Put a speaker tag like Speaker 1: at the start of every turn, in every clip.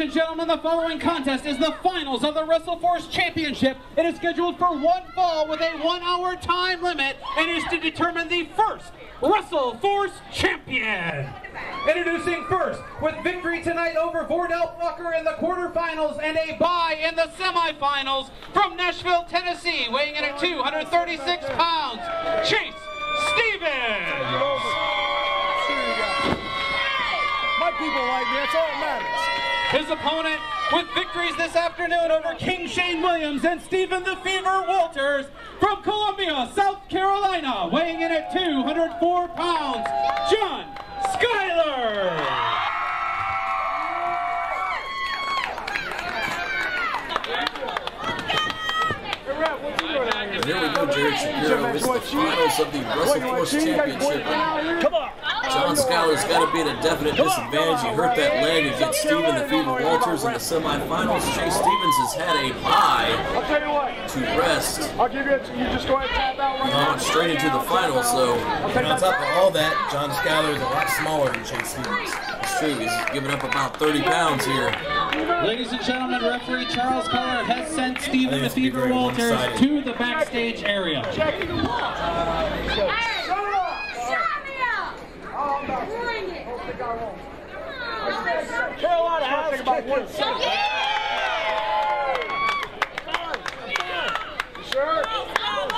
Speaker 1: Ladies and gentlemen, the following contest is the finals of the WrestleForce Championship. It is scheduled for one fall with a one-hour time limit and is to determine the first WrestleForce Champion. Introducing first, with victory tonight over Vordell Walker in the quarterfinals and a bye in the semifinals from Nashville, Tennessee, weighing in at 236 pounds, Chase Stevens.
Speaker 2: My people like me, that's all that matters.
Speaker 1: His opponent with victories this afternoon over King Shane Williams and Stephen the Fever Walters from Columbia, South Carolina, weighing in at 204 pounds, John Skyler.
Speaker 3: Here we go, Jared Shapiro. It's the finals of the WrestleForce Championship.
Speaker 2: Come on.
Speaker 3: John Skyler's got to be at a definite disadvantage. He hurt that leg against Steven the Fever Walters in the semifinals. Chase Stevens has had a bye
Speaker 2: I'll tell you what.
Speaker 3: to rest.
Speaker 2: I'll give you. A, you just go ahead and tap out right
Speaker 3: Going straight into the finals, so
Speaker 4: And on top of all that, John Skyler is a lot smaller than Chase Stevens.
Speaker 3: it's true. He's giving up about 30 pounds here.
Speaker 1: Ladies and gentlemen, referee Charles Carr has sent Stephen the
Speaker 4: think it's gonna be
Speaker 1: Fever Walters to the backstage area.
Speaker 2: Carolina has about one second. Sure. I'm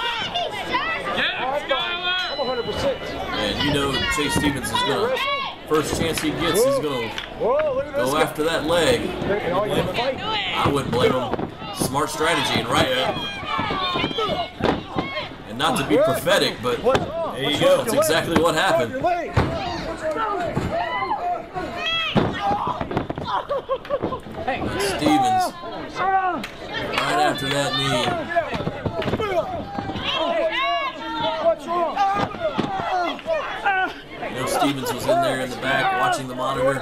Speaker 2: 100. percent
Speaker 3: And you know Chase Stevens is going to, first chance he gets, he's going to
Speaker 2: Whoa, look at this
Speaker 3: go after that leg.
Speaker 2: You wanna fight?
Speaker 3: I wouldn't blame him. Smart strategy and right. Uh, and not to be prophetic, but
Speaker 4: There you go.
Speaker 2: wrong
Speaker 3: that's exactly what
Speaker 2: What's wrong with your
Speaker 3: happened. Stevens, right after that knee, you know Stevens was in there in the back watching the monitor.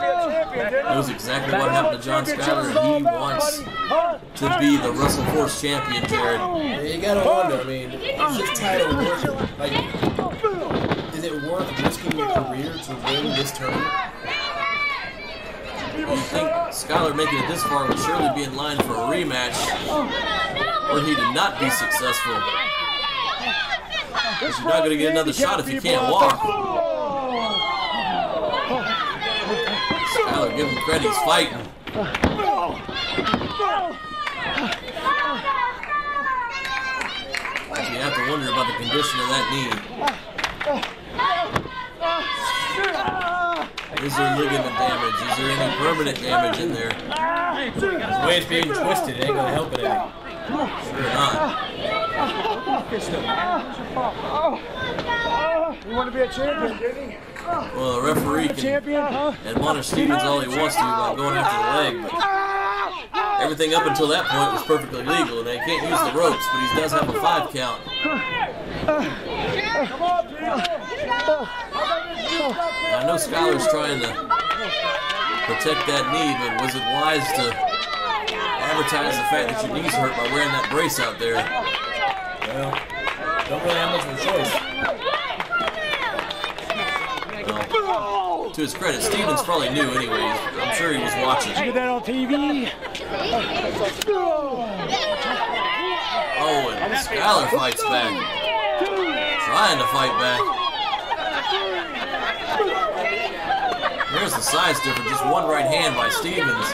Speaker 3: Knows exactly what happened to John Skyler, he wants to be the WrestleForce champion, Jared.
Speaker 4: Yeah, You gotta wonder, I mean, is this title worth it? Like, is it worth risking your career to win this tournament?
Speaker 3: You think Skyler making it this far would surely be in line for a rematch, or he did not be successful. But you're not going to get another shot if you can't walk. Skyler, give him credit, he's fighting. You have to wonder about the condition of that knee. Is there ligament damage? Is there any permanent damage in there?
Speaker 4: The way it's being twisted, it ain't gonna help it any.
Speaker 3: Sure not.
Speaker 2: You want to be a champion, didn't he?
Speaker 3: Well, the referee can
Speaker 2: Champion, huh?
Speaker 3: admonish Stevens all he wants to about going after the leg, but everything up until that point was perfectly legal, and they can't use the ropes, but he does have a five count. I know Skyler's trying to protect that knee, but was it wise to advertise the fact that your knee's hurt by wearing that brace out there?
Speaker 4: Well, don't really have much of a choice.
Speaker 3: Well, to his credit, Stevens probably knew anyways. I'm sure he was watching.
Speaker 2: Get that on TV.
Speaker 3: Oh, and Skyler fights back. Trying to fight back. There's the size difference. Just one right hand by Stevens.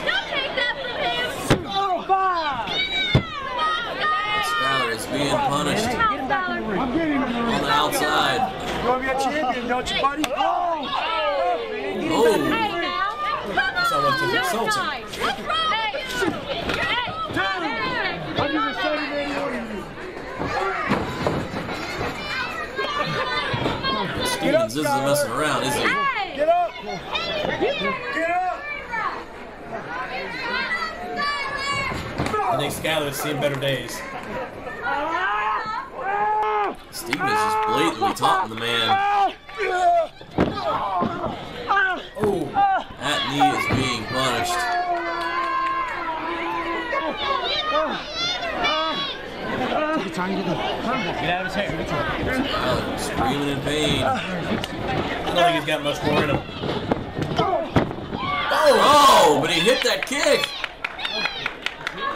Speaker 3: Skyler is being punished
Speaker 2: I'm getting him.
Speaker 3: on the outside.
Speaker 2: You want to be a champion, don't you, buddy? Oh!
Speaker 3: Oh,
Speaker 4: So much is insulting.
Speaker 2: I'm just a seven man warrior.
Speaker 3: Stevens isn't messing around, is he?
Speaker 2: Get up! Get up!
Speaker 4: I think Skyler's seen better days.
Speaker 3: Stevens is just blatantly taunting the man.
Speaker 4: Oh,
Speaker 3: That knee is being punished. Skyler screaming in pain.
Speaker 4: I don't think he's got much more in him.
Speaker 3: Oh! Oh, but he hit that kick.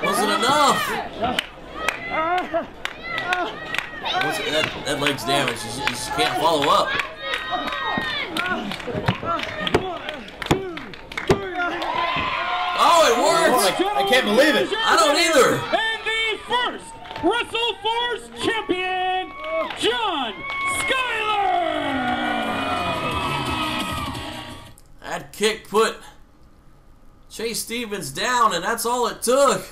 Speaker 3: Wasn't enough. That, that leg's damaged. You just, can't follow up. Oh, it worked.
Speaker 4: I can't believe it.
Speaker 3: I don't either.
Speaker 1: And the first WrestleForce
Speaker 3: kick put Chase Stevens down, and that's all it took.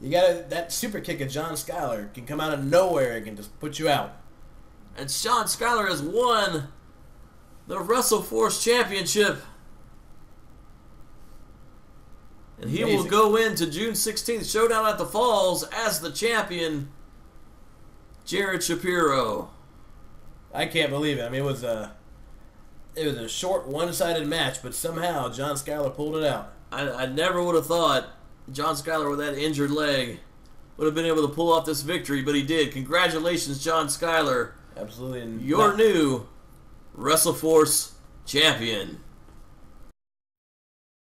Speaker 4: You gotta that super kick of John Skyler can come out of nowhere and can just put you out.
Speaker 3: And Sean Skyler has won the WrestleForce Championship. And he will
Speaker 4: Amazing.
Speaker 3: go into June 16th Showdown at the Falls as the champion, Jared Shapiro.
Speaker 4: I can't believe it. I mean, it was a it was a short, one-sided match, but somehow John Skyler pulled it out.
Speaker 3: I, I never would have thought John Skyler with that injured leg would have been able to pull off this victory, but he did. Congratulations, John Skyler,
Speaker 4: Absolutely,
Speaker 3: your
Speaker 4: not-
Speaker 3: new WrestleForce champion.